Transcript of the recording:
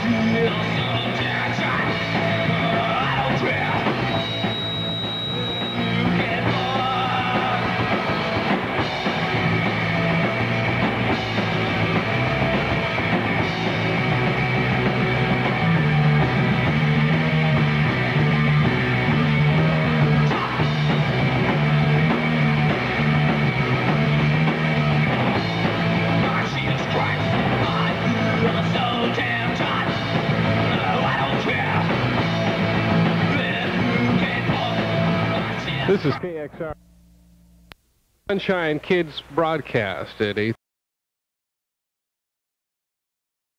Yes. This is KXR Sunshine Kids broadcast at 8.